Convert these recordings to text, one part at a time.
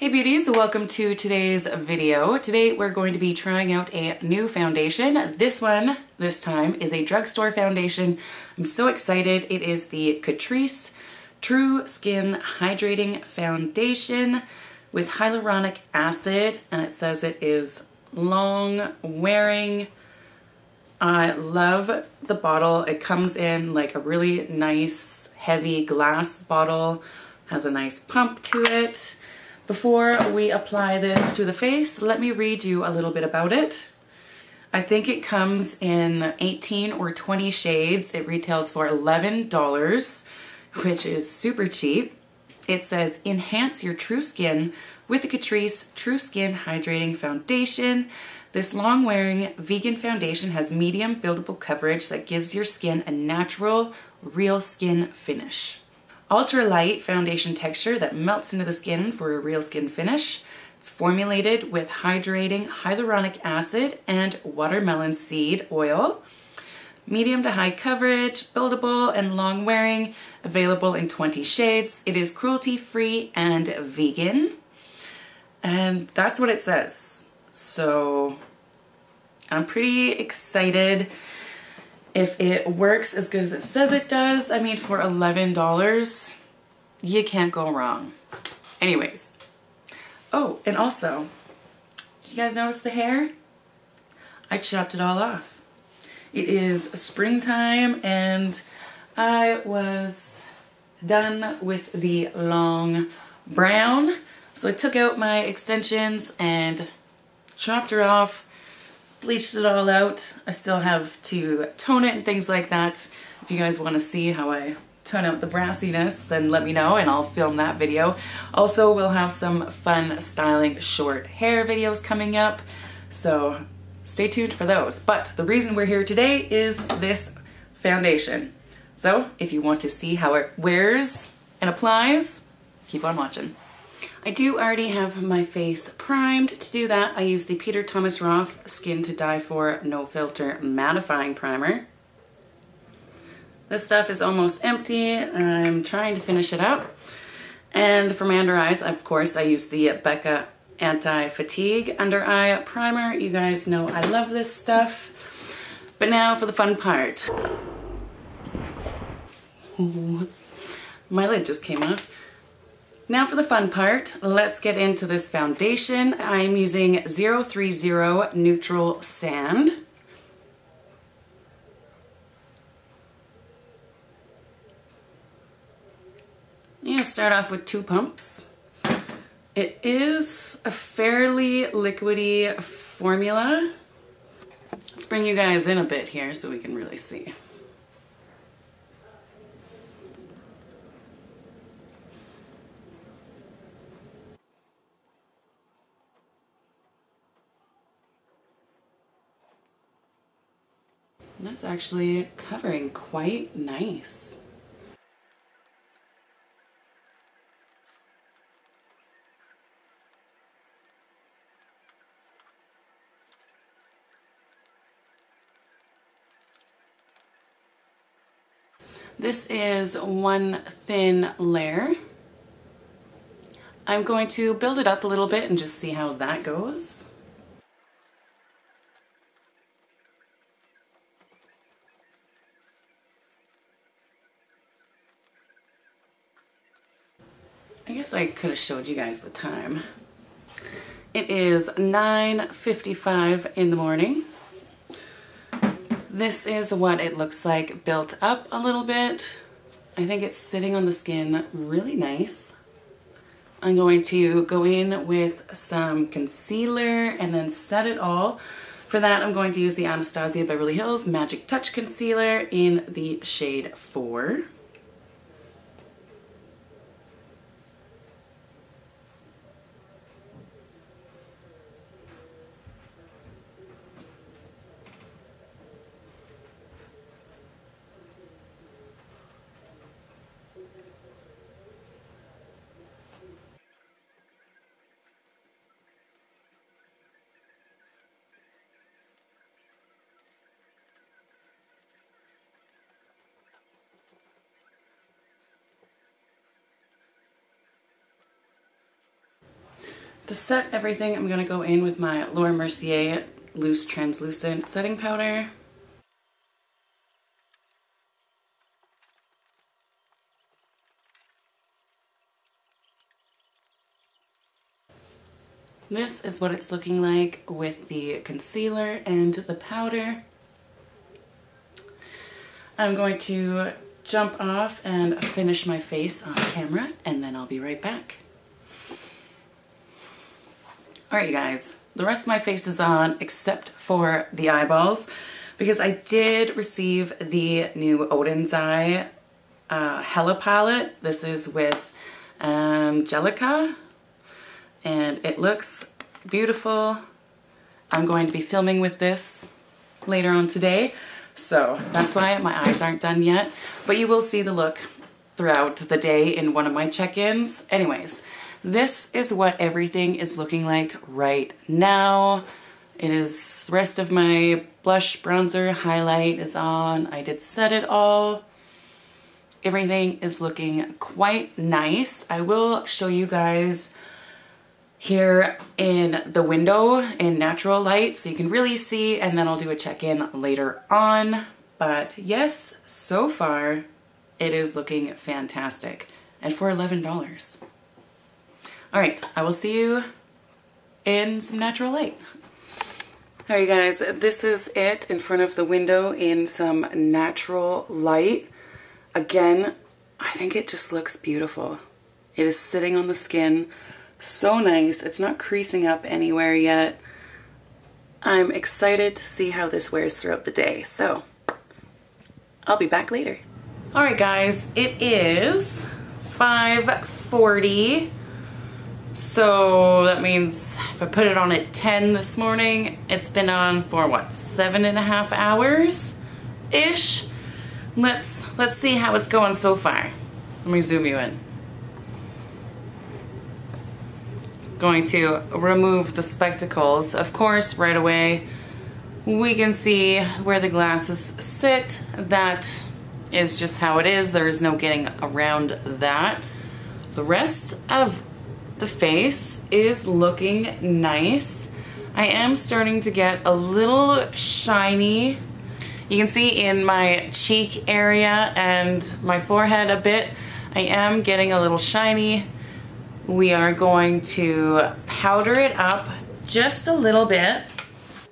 Hey beauties, welcome to today's video. Today we're going to be trying out a new foundation. This one, this time, is a drugstore foundation. I'm so excited. It is the Catrice True Skin Hydrating Foundation with hyaluronic acid and it says it is long wearing. I love the bottle. It comes in like a really nice heavy glass bottle, has a nice pump to it. Before we apply this to the face, let me read you a little bit about it. I think it comes in 18 or 20 shades. It retails for $11, which is super cheap. It says, enhance your true skin with the Catrice True Skin Hydrating Foundation. This long-wearing vegan foundation has medium buildable coverage that gives your skin a natural, real skin finish ultra light foundation texture that melts into the skin for a real skin finish. It's formulated with hydrating hyaluronic acid and watermelon seed oil. Medium to high coverage, buildable and long wearing, available in 20 shades. It is cruelty free and vegan. And that's what it says. So I'm pretty excited if it works as good as it says it does, I mean, for $11, you can't go wrong. Anyways. Oh, and also, did you guys notice the hair? I chopped it all off. It is springtime and I was done with the long brown. So I took out my extensions and chopped her off bleached it all out. I still have to tone it and things like that. If you guys want to see how I tone out the brassiness, then let me know and I'll film that video. Also, we'll have some fun styling short hair videos coming up, so stay tuned for those. But the reason we're here today is this foundation. So if you want to see how it wears and applies, keep on watching. I do already have my face primed. To do that, I use the Peter Thomas Roth Skin to Die For No Filter Mattifying Primer. This stuff is almost empty. I'm trying to finish it up. And for my under eyes, of course, I use the Becca Anti-Fatigue Under Eye Primer. You guys know I love this stuff. But now for the fun part. Ooh, my lid just came off. Now for the fun part, let's get into this foundation. I'm using 030 Neutral Sand. I'm gonna start off with two pumps. It is a fairly liquidy formula. Let's bring you guys in a bit here so we can really see. That's actually covering quite nice. This is one thin layer. I'm going to build it up a little bit and just see how that goes. I could have showed you guys the time. It is 9.55 in the morning. This is what it looks like built up a little bit. I think it's sitting on the skin really nice. I'm going to go in with some concealer and then set it all. For that, I'm going to use the Anastasia Beverly Hills Magic Touch Concealer in the shade 4. To set everything, I'm gonna go in with my Laura Mercier Loose Translucent Setting Powder. This is what it's looking like with the concealer and the powder. I'm going to jump off and finish my face on camera and then I'll be right back. All right, you guys, the rest of my face is on except for the eyeballs because I did receive the new Oden's Eye uh, Hella palette. This is with Angelica and it looks beautiful. I'm going to be filming with this later on today. So that's why my eyes aren't done yet, but you will see the look throughout the day in one of my check-ins. Anyways, this is what everything is looking like right now. It is, the rest of my blush, bronzer, highlight is on. I did set it all. Everything is looking quite nice. I will show you guys here in the window in natural light so you can really see and then I'll do a check-in later on. But yes, so far it is looking fantastic and for $11. All right, I will see you in some natural light. All right, guys, this is it in front of the window in some natural light. Again, I think it just looks beautiful. It is sitting on the skin so nice. It's not creasing up anywhere yet. I'm excited to see how this wears throughout the day. So I'll be back later. All right, guys, it is 5.40. So that means if I put it on at 10 this morning, it's been on for what, seven and a half hours-ish? Let's, let's see how it's going so far. Let me zoom you in. going to remove the spectacles. Of course, right away, we can see where the glasses sit. That is just how it is. There is no getting around that. The rest of the face is looking nice. I am starting to get a little shiny. You can see in my cheek area and my forehead a bit, I am getting a little shiny we are going to powder it up just a little bit.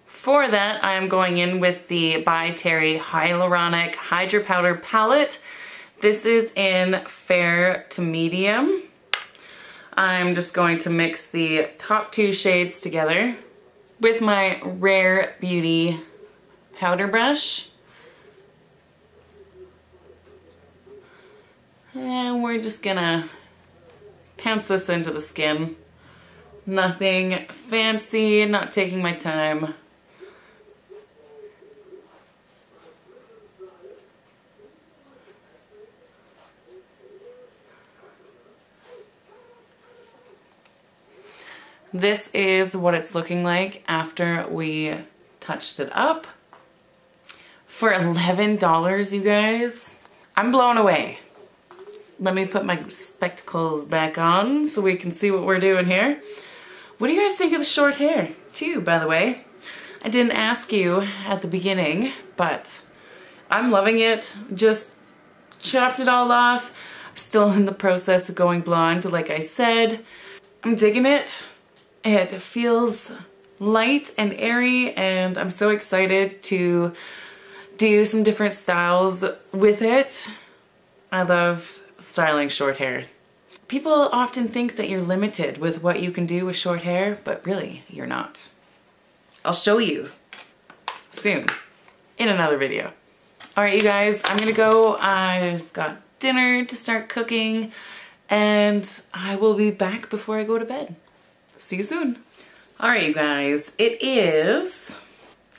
For that, I am going in with the By Terry Hyaluronic Hydra Powder Palette. This is in fair to medium. I'm just going to mix the top two shades together with my Rare Beauty powder brush. And we're just gonna pounce this into the skin. Nothing fancy, not taking my time. This is what it's looking like after we touched it up. For $11, you guys, I'm blown away. Let me put my spectacles back on so we can see what we're doing here. What do you guys think of the short hair, too, by the way? I didn't ask you at the beginning, but I'm loving it. Just chopped it all off. I'm still in the process of going blonde, like I said. I'm digging it. It feels light and airy, and I'm so excited to do some different styles with it. I love styling short hair. People often think that you're limited with what you can do with short hair, but really, you're not. I'll show you soon in another video. All right, you guys, I'm gonna go. I've got dinner to start cooking and I will be back before I go to bed. See you soon. All right, you guys, it is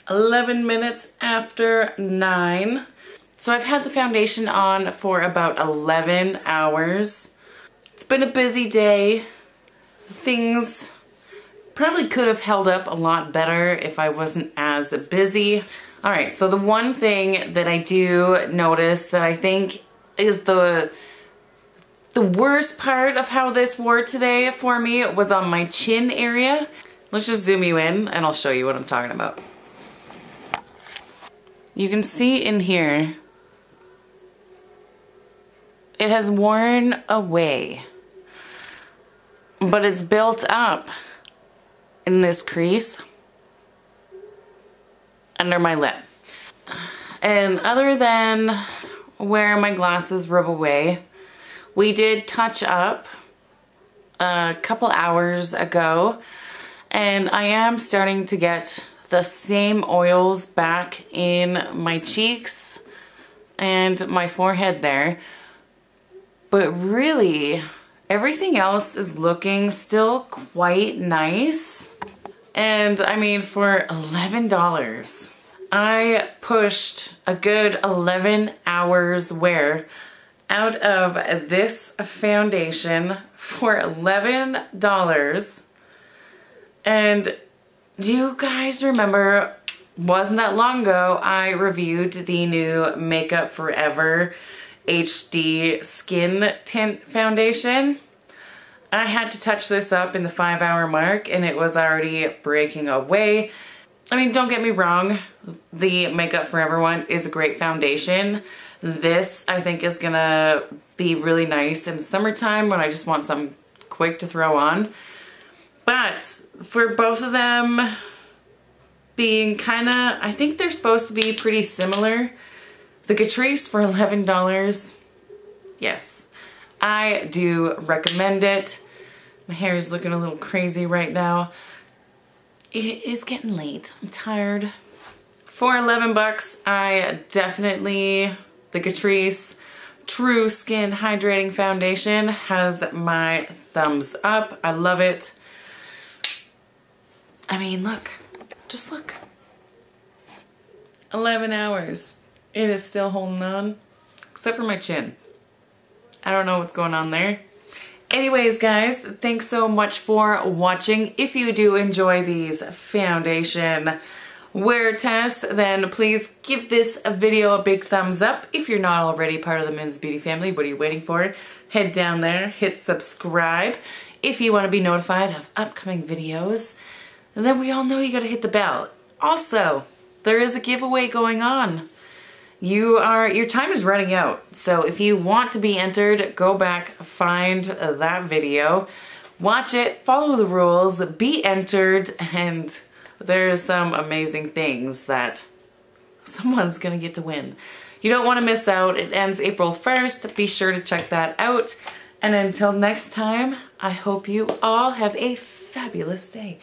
11 minutes after nine. So I've had the foundation on for about 11 hours. It's been a busy day. Things probably could have held up a lot better if I wasn't as busy. All right, so the one thing that I do notice that I think is the The worst part of how this wore today for me was on my chin area. Let's just zoom you in and I'll show you what I'm talking about. You can see in here, it has worn away, but it's built up in this crease under my lip. And other than where my glasses rub away, we did touch up a couple hours ago and I am starting to get the same oils back in my cheeks and my forehead there. But really, everything else is looking still quite nice. And I mean, for $11, I pushed a good 11 hours wear out of this foundation for $11. And do you guys remember, wasn't that long ago, I reviewed the new Makeup Forever HD Skin Tint Foundation? I had to touch this up in the five hour mark and it was already breaking away. I mean, don't get me wrong, the Makeup Forever one is a great foundation. This, I think, is gonna be really nice in summertime when I just want something quick to throw on. But for both of them being kinda, I think they're supposed to be pretty similar. The Catrice for $11, yes, I do recommend it. My hair is looking a little crazy right now. It is getting late. I'm tired. For 11 bucks, I definitely, the Catrice True Skin Hydrating Foundation has my thumbs up. I love it. I mean, look, just look. 11 hours. It is still holding on, except for my chin. I don't know what's going on there. Anyways, guys, thanks so much for watching. If you do enjoy these foundation wear tests, then please give this video a big thumbs up. If you're not already part of the Mins Beauty family, what are you waiting for? Head down there, hit subscribe. If you want to be notified of upcoming videos, then we all know you got to hit the bell. Also, there is a giveaway going on you are, your time is running out. So if you want to be entered, go back, find that video, watch it, follow the rules, be entered, and there's some amazing things that someone's gonna get to win. You don't wanna miss out. It ends April 1st. Be sure to check that out. And until next time, I hope you all have a fabulous day.